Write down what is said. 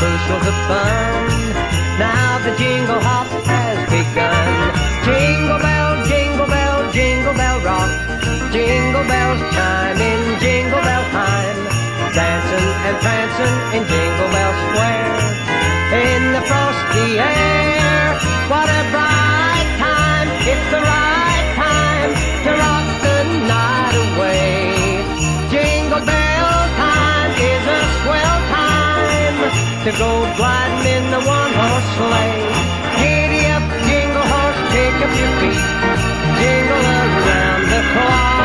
bushels of fun. Now the jingle hop has begun. Jingle bell, jingle bell, jingle bell rock. Jingle bells chime in jingle bell time. Dancing and prancing in Jingle Bell Square. In the frosty air, what a bright time. It's the right to go gliding in the one horse sleigh. Giddy up, jingle horse, pick up your feet, jingle around the clock.